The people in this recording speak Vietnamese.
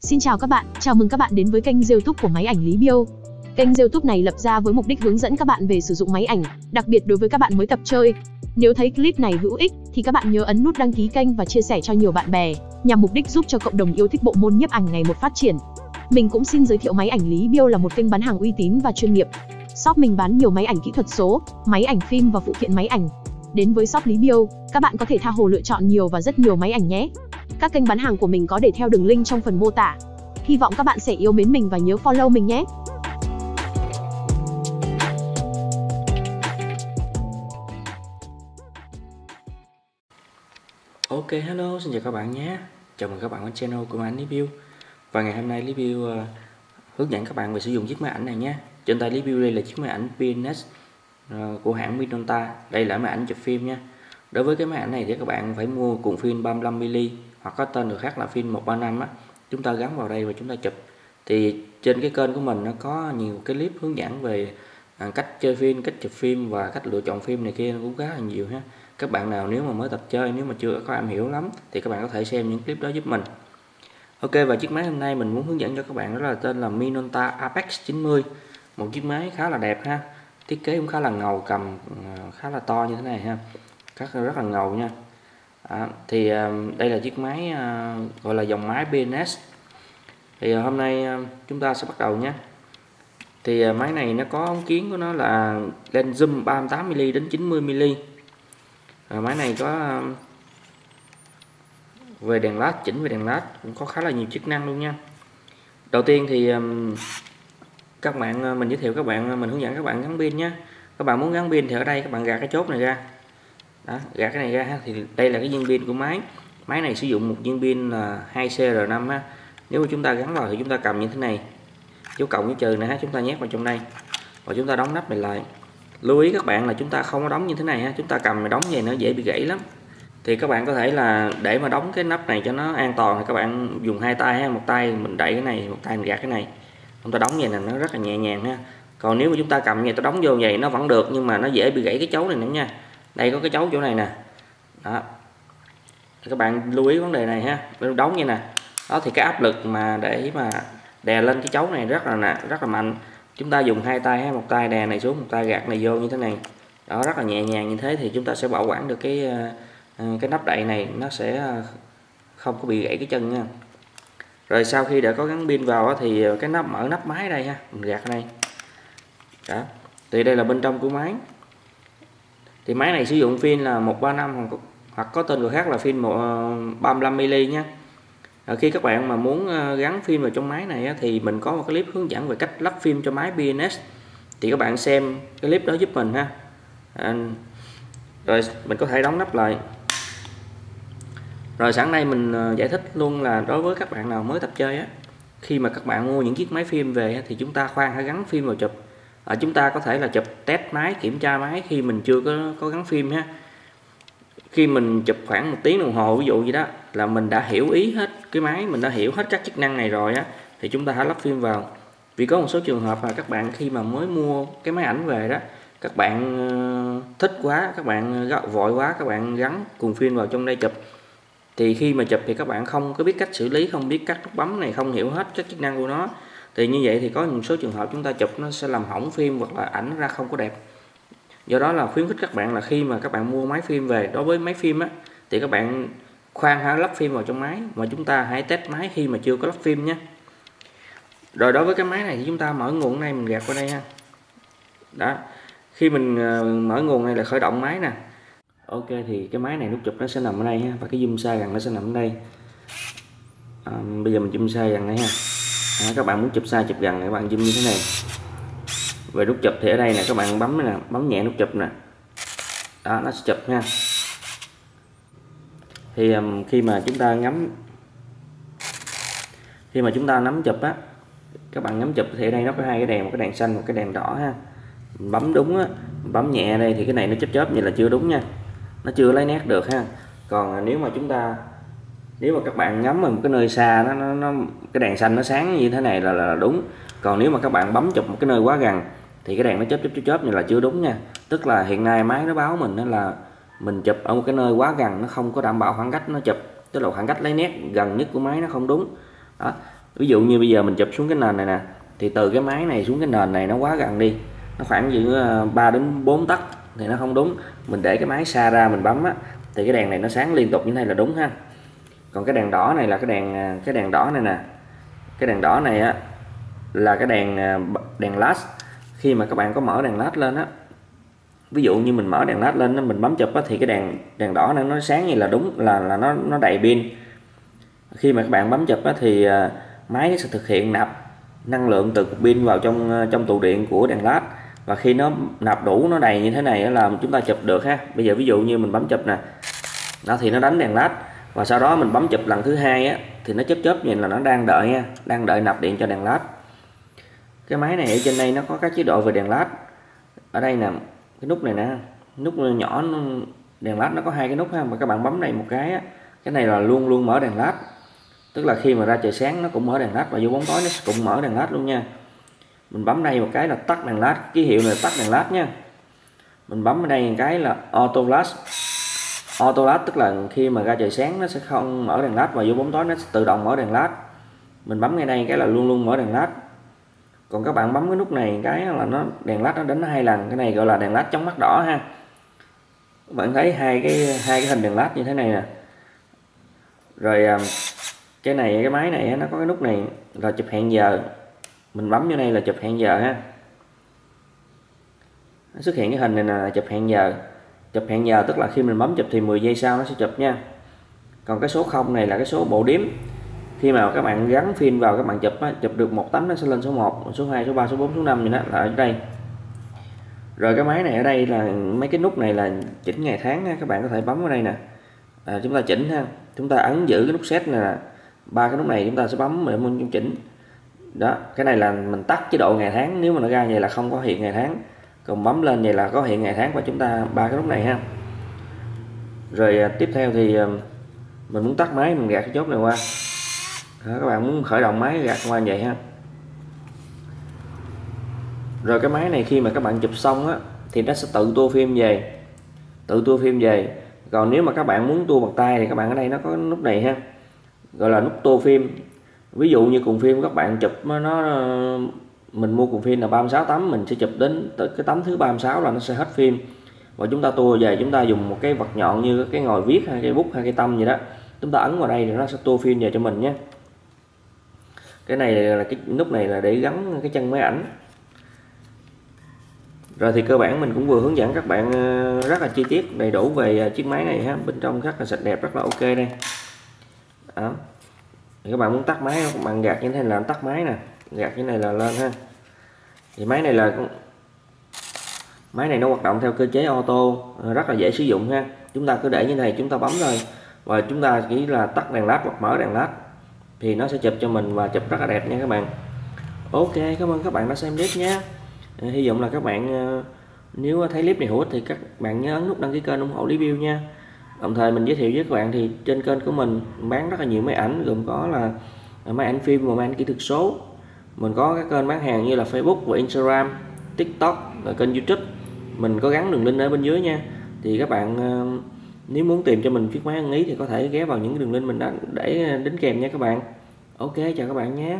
Xin chào các bạn, chào mừng các bạn đến với kênh YouTube của máy ảnh Lý Biêu. Kênh YouTube này lập ra với mục đích hướng dẫn các bạn về sử dụng máy ảnh, đặc biệt đối với các bạn mới tập chơi. Nếu thấy clip này hữu ích thì các bạn nhớ ấn nút đăng ký kênh và chia sẻ cho nhiều bạn bè, nhằm mục đích giúp cho cộng đồng yêu thích bộ môn nhiếp ảnh ngày một phát triển. Mình cũng xin giới thiệu máy ảnh Lý Biêu là một kênh bán hàng uy tín và chuyên nghiệp. Shop mình bán nhiều máy ảnh kỹ thuật số, máy ảnh phim và phụ kiện máy ảnh. Đến với shop Lý Biêu, các bạn có thể tha hồ lựa chọn nhiều và rất nhiều máy ảnh nhé. Các kênh bán hàng của mình có để theo đường link trong phần mô tả. Hy vọng các bạn sẽ yêu mến mình và nhớ follow mình nhé. Ok, hello, xin chào các bạn nhé. Chào mừng các bạn đến channel của anh Review. Và ngày hôm nay Review uh, hướng dẫn các bạn về sử dụng chiếc máy ảnh này nhé. Trên tay Review đây là chiếc máy ảnh PNS uh, ờ, của hãng Minolta Đây là máy ảnh chụp phim nha Đối với cái máy ảnh này thì các bạn phải mua cuộn phim 35mm hoặc có tên được khác là phim 135 á, chúng ta gắn vào đây và chúng ta chụp. Thì trên cái kênh của mình nó có nhiều cái clip hướng dẫn về à, cách chơi phim, cách chụp phim và cách lựa chọn phim này kia cũng khá là nhiều ha. Các bạn nào nếu mà mới tập chơi, nếu mà chưa có am hiểu lắm thì các bạn có thể xem những clip đó giúp mình. Ok, và chiếc máy hôm nay mình muốn hướng dẫn cho các bạn đó là tên là Minolta Apex 90 một chiếc máy khá là đẹp ha. Thiết kế cũng khá là ngầu, cầm à, khá là to như thế này ha. Các rất là ngầu nha à, thì ờ, đây là chiếc máy ờ, gọi là dòng máy BNS thì ờ, hôm nay chúng ta sẽ bắt đầu nhé. Thì máy này nó có ống kiến của nó là lên zoom 38mm đến 90mm à, máy này có về đèn led chỉnh về đèn led cũng có khá là nhiều chức năng luôn nha. Đầu tiên thì các bạn mình giới thiệu các bạn mình hướng dẫn các bạn gắn pin nhé. Các bạn muốn gắn pin thì ở đây các bạn gạt cái chốt này ra đó gạt cái này ra ha. Thì đây là cái viên pin của máy. Máy này sử dụng một viên pin là 2CR5 ha. Nếu mà chúng ta gắn vào thì chúng ta cầm như thế này. Dấu cộng với trừ này ha, chúng ta nhét vào trong đây. Và chúng ta đóng nắp này lại. Lưu ý các bạn là chúng ta không có đóng như thế này ha. Chúng ta cầm mà đóng vậy nó dễ bị gãy lắm. Thì các bạn có thể là để mà đóng cái nắp này cho nó an toàn thì các bạn dùng hai tay ha. Một tay mình đẩy cái này, một tay mình gạt cái này. Chúng ta đóng vậy là nó rất là nhẹ nhàng ha. Còn nếu mà chúng ta cầm vậy, ta đóng vô vậy nó vẫn được nhưng mà nó dễ bị gãy cái chấu này nữa nha đây có cái chấu chỗ này nè. Đó. Các bạn lưu ý vấn đề này ha. Đóng như nè. Đó, thì cái áp lực mà để mà đè lên cái chấu này rất là nè rất là mạnh. Chúng ta dùng hai tay ha, một tay đè này xuống, một tay gạt này vô như thế này. Đó, rất là nhẹ nhàng như thế thì chúng ta sẽ bảo quản được cái ờ, cái nắp đậy này. Nó sẽ ờ, không có bị gãy cái chân nha. Rồi sau khi đã có gắn pin vào thì cái nắp, mở nắp máy đây ha. Mình gạt đây đó. Thì đây là bên trong của máy thì máy này sử dụng pin là 135 hoặc có tên gọi khác là pin 35mm ờ, nhé. À, khi các bạn mà muốn ờ, gắn phim vào trong máy này thì mình có một cái clip hướng dẫn về cách lắp phim cho máy BNS thì các bạn xem cái clip đó giúp mình ha. À, rồi mình có thể đóng nắp lại. Rồi sáng nay mình giải thích luôn là đối với các bạn nào mới tập chơi á khi mà các bạn mua những chiếc máy phim về thì chúng ta khoan hãy gắn phim vào chụp à, chúng ta có thể là chụp test máy kiểm tra máy khi mình chưa có có gắn phim ha khi mình chụp khoảng một tiếng đồng hồ ví dụ gì đó là mình đã hiểu ý hết cái máy mình đã hiểu hết các chức năng này rồi á thì chúng ta hãy lắp phim vào. Vì có một số trường hợp là các bạn khi mà mới mua cái máy ảnh về đó các bạn ờ, thích quá các bạn ờ, vội quá các bạn gắn cùng phim vào trong đây chụp. Thì khi mà chụp thì các bạn không có biết cách xử lý không biết cách nút bấm này không hiểu hết các chức năng của nó thì như vậy thì có một số trường hợp chúng ta chụp nó sẽ làm hỏng phim hoặc là ảnh ra không có đẹp. Do đó là khuyến khích các bạn là khi mà các bạn mua máy phim về đối với máy phim á thì các bạn khoan hãy lắp phim vào trong máy mà chúng ta hãy test máy khi mà chưa có lắp phim nhé. Rồi đối với cái máy này thì chúng ta mở nguồn này mình gạt qua đây ha. Đó khi mình ờ, mở nguồn này là khởi động máy nè. Ok thì cái máy này nút chụp nó sẽ nằm ở đây ha và cái zoom xa gần nó sẽ nằm ở đây. À, bây giờ mình zoom xa gần đây ha à, các bạn muốn chụp xa chụp gần thì các bạn zoom như thế này. Về nút chụp thì ở đây nè các bạn bấm nè bấm nhẹ nút chụp nè. Đó nó sẽ chụp nha thì um, khi mà chúng ta ngắm khi mà chúng ta nắm chụp á các bạn ngắm chụp thì ở đây nó có hai cái đèn một cái đèn xanh một cái đèn đỏ ha. Mình bấm đúng á bấm nhẹ đây thì cái này nó chớp chớp như là chưa đúng nha. Nó chưa lấy nét được ha. Còn à, nếu mà chúng ta nếu mà các bạn ngắm ở một cái nơi xa nó, nó, nó cái đèn xanh nó sáng như thế này là, là đúng. Còn nếu mà các bạn bấm chụp một cái nơi quá gần thì cái đèn nó chớp chớp chớp chớp như là chưa đúng nha. Tức là hiện nay máy nó báo mình đó là mình chụp ở một cái nơi quá gần nó không có đảm bảo khoảng cách nó chụp. Tức là khoảng cách lấy nét gần nhất của máy nó không đúng. Đó. Ví dụ như bây giờ mình chụp xuống cái nền này nè thì từ cái máy này xuống cái nền này nó quá gần đi nó khoảng giữa ờ, 3 đến 4 tấc thì nó không đúng. Mình để cái máy xa ra mình bấm á thì cái đèn này nó sáng liên tục như thế là đúng ha còn cái đèn đỏ này là cái đèn à, cái đèn đỏ này nè. Cái đèn đỏ này á là cái đèn à, đèn led khi mà các bạn có mở đèn led lên á ví dụ như mình mở đèn led lên mình bấm chụp á, thì cái đèn đèn đỏ này nó sáng như là đúng là là nó nó đầy pin. Khi mà các bạn bấm chụp á, thì à, máy sẽ thực hiện nạp năng lượng từ cục pin vào trong trong tụ điện của đèn led và khi nó nạp đủ nó đầy như thế này là chúng ta chụp được ha. Bây giờ ví dụ như mình bấm chụp nè nó thì nó đánh đèn led và sau đó mình bấm chụp lần thứ hai á, thì nó chớp chớp nhìn là nó đang đợi nha, đang đợi nạp điện cho đèn led. Cái máy này ở trên đây nó có các chế độ về đèn led. Ở đây nè, cái nút này nè, nút nhỏ, đèn led nó có hai cái nút ha, mà các bạn bấm này một cái á, cái này là luôn luôn mở đèn led. Tức là khi mà ra trời sáng nó cũng mở đèn led và vô bóng tối nó cũng mở đèn led luôn nha. Mình bấm đây một cái là tắt đèn led, ký hiệu là tắt đèn led nha. Mình bấm ở đây một cái là auto flash auto led tức là khi mà ra trời sáng nó sẽ không mở đèn led và vô bóng tối nó sẽ tự động mở đèn led mình bấm ngay đây cái là luôn luôn mở đèn led còn các bạn bấm cái nút này cái là nó, đèn led nó đến hai lần. Cái này gọi là đèn led chống mắt đỏ ha. Các bạn thấy hai cái hai cái hình đèn led như thế này nè. Rồi à, cái này, cái máy này nó có cái nút này là chụp hẹn giờ. Mình bấm vô đây là chụp hẹn giờ ha. Nó xuất hiện cái hình này là chụp hẹn giờ chụp hẹn giờ tức là khi mình bấm chụp thì 10 giây sau nó sẽ chụp nha. Còn cái số 0 này là cái số bộ đếm khi mà các bạn gắn phim vào các bạn chụp á, chụp được một tấm nó sẽ lên số 1 số 2 số 3 số 4 số 5 gì đó là ở đây. Rồi cái máy này ở đây là mấy cái nút này là chỉnh ngày tháng ha. các bạn có thể bấm vào đây nè. À, chúng ta chỉnh ha. Chúng ta ấn giữ cái nút set này nè. Ba cái nút này chúng ta sẽ bấm để mình chỉnh. Đó cái này là mình tắt chế độ ngày tháng nếu mà nó ra vậy là không có hiện ngày tháng còn bấm lên vậy là có hiện ngày tháng của chúng ta ba cái nút này ha. Rồi à, tiếp theo thì à, mình muốn tắt máy mình gạt cái chốt này qua. Đó, các bạn muốn khởi động máy gạt qua vậy ha. Rồi cái máy này khi mà các bạn chụp xong á thì nó sẽ tự tua phim về. Tự tua phim về. Còn nếu mà các bạn muốn tua bằng tay thì các bạn ở đây nó có nút này ha. Gọi là nút tua phim. Ví dụ như cùng phim các bạn chụp nó mình mua cuộn phim là 36 tấm, mình sẽ chụp đến tới cái tấm thứ 36 là nó sẽ hết phim. Và chúng ta tua về, chúng ta dùng một cái vật nhọn như cái ngòi viết hay cái bút hay cái tâm gì đó, chúng ta ấn vào đây thì nó sẽ tua phim về cho mình nhé. Cái này là cái, nút này là để gắn cái chân máy ảnh. Rồi thì cơ bản mình cũng vừa hướng dẫn các bạn ờ, rất là chi tiết, đầy đủ về ờ, chiếc máy này ha. Bên trong rất là sạch đẹp, rất là ok đây. Đó. Thì các bạn muốn tắt máy các bạn gạt như thế này là tắt máy nè gạt như này là lên ha. Thì máy này là máy này nó hoạt động theo cơ chế auto tô rất là dễ sử dụng ha. Chúng ta cứ để như này, chúng ta bấm thôi và chúng ta chỉ là tắt đèn led hoặc mở đèn led thì nó sẽ chụp cho mình và chụp rất là đẹp nha các bạn. Ok, cảm ơn các bạn đã xem clip nhé. Ờ, hy vọng là các bạn ờ, nếu thấy clip này hữu ích thì các bạn nhớ ấn nút đăng ký kênh ủng hộ review nha. Đồng thời mình giới thiệu với các bạn thì trên kênh của mình bán rất là nhiều máy ảnh, gồm có là máy ảnh phim và máy ảnh kỹ thuật số mình có các kênh bán hàng như là Facebook và Instagram, TikTok và kênh YouTube. Mình có gắn đường link ở bên dưới nha. Thì các bạn ờ, nếu muốn tìm cho mình chiếc máy ăn ý thì có thể ghé vào những đường link mình đã để ờ, đính kèm nha các bạn. Ok, chào các bạn nhé.